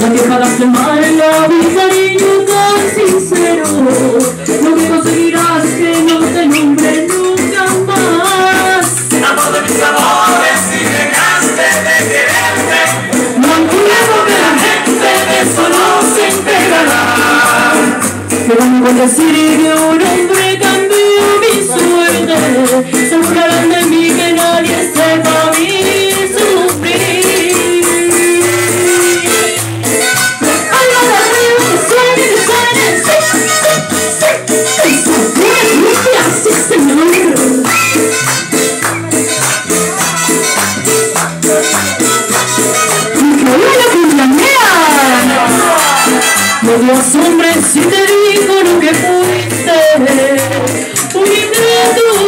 Ya que pagaste mal la mi cariño tan sincero Lo que conseguirás que no te nombre nunca más Amor de mis amores, si dejaste de quererte, cuidado que la gente de eso no se enterará. Pero no decir que un hombre cambió mi suerte Se burlarán No Dios hombre si te digo lo que fuiste Un ingrato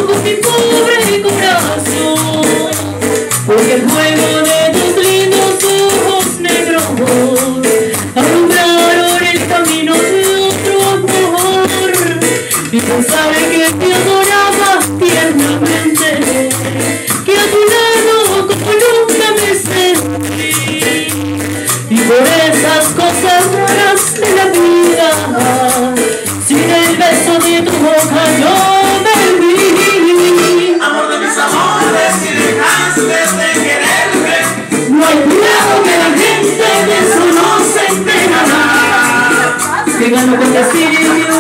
enterará. Que gano con